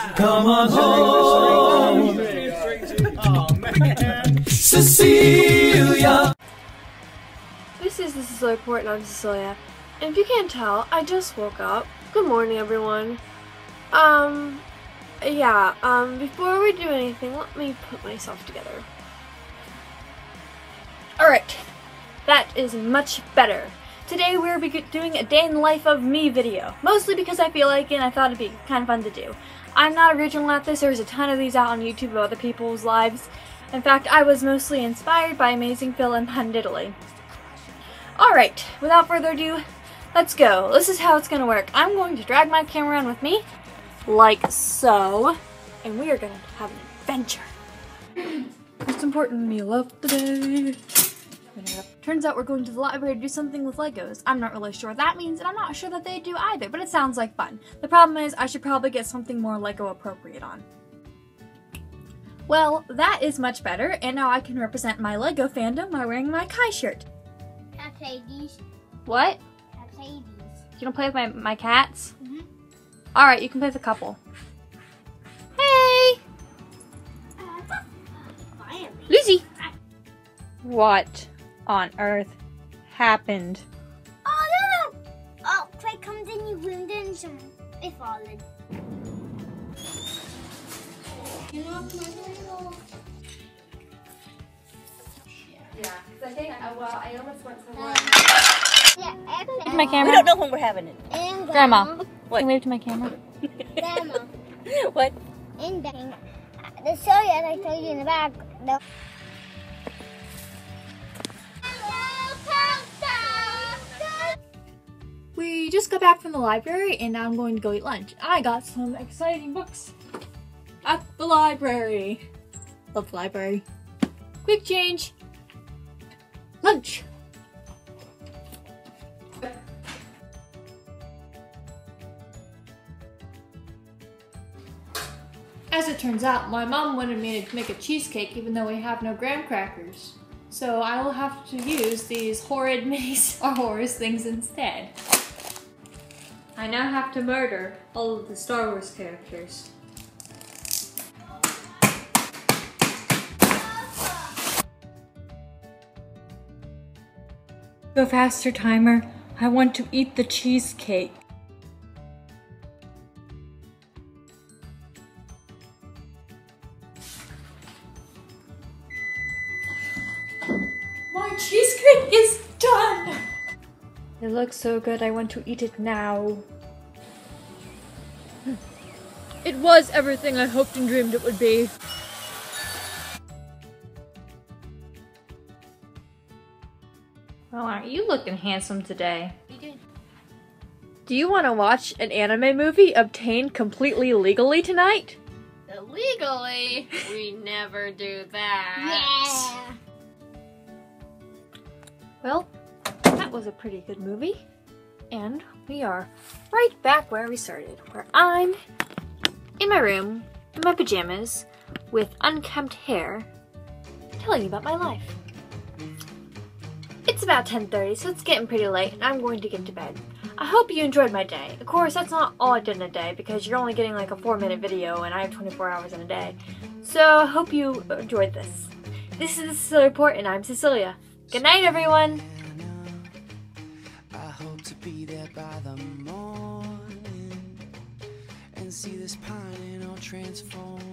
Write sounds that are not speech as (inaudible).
Come on home, Cecilia. This is the Cecelia Report, and I'm Cecelia. And if you can't tell, I just woke up. Good morning, everyone. Um, yeah, um, before we do anything, let me put myself together. Alright, that is much better. Today we're doing a day in the life of me video, mostly because I feel like it and I thought it'd be kind of fun to do. I'm not original at this, there's a ton of these out on YouTube of other people's lives. In fact, I was mostly inspired by Amazing Phil and Pun Diddley. Alright, without further ado, let's go. This is how it's going to work. I'm going to drag my camera around with me, like so, and we are going to have an adventure. (clears throat) Most important meal of the day. Turns out we're going to the library to do something with Legos. I'm not really sure what that means, and I'm not sure that they do either, but it sounds like fun. The problem is, I should probably get something more Lego appropriate on. Well, that is much better, and now I can represent my Lego fandom by wearing my Kai shirt. Can I? What? Can I? You don't play with my, my cats? Mhm. Alright, you can play with a couple. Hey! Finally. Lucy! What on earth happened? Oh, no, no. Oh, Craig comes in your room, then some. It fallen. You know, Yeah, because I think, uh, well, I almost went somewhere. Yeah, my We camera. don't know when we're having it. And Grandma. What? Can you wave to my camera? Grandma. (laughs) what? And bang. Uh, the show that I told you in the back. The Just got back from the library and now I'm going to go eat lunch. I got some exciting books at the library. Love the library. Quick change. Lunch. As it turns out, my mom wanted me to make a cheesecake even though we have no graham crackers. So I will have to use these horrid (laughs) minis or horrors things instead. I now have to murder all of the Star Wars characters. Go faster, timer. I want to eat the cheesecake. My cheesecake is done! It looks so good, I want to eat it now. It was everything I hoped and dreamed it would be. Well, aren't you looking handsome today? Do you want to watch an anime movie obtained completely legally tonight? Illegally? we (laughs) never do that. yeah. Well, that was a pretty good movie. And we are right back where we started, where I'm in my room, in my pajamas, with unkempt hair, telling you about my life. It's about 10.30, so it's getting pretty late, and I'm going to get to bed. I hope you enjoyed my day. Of course, that's not all I did in a day, because you're only getting like a 4 minute video, and I have 24 hours in a day. So, I hope you enjoyed this. This is the Cecelia Report, and I'm Cecelia. Good night, everyone! By the morning and see this pine all transform.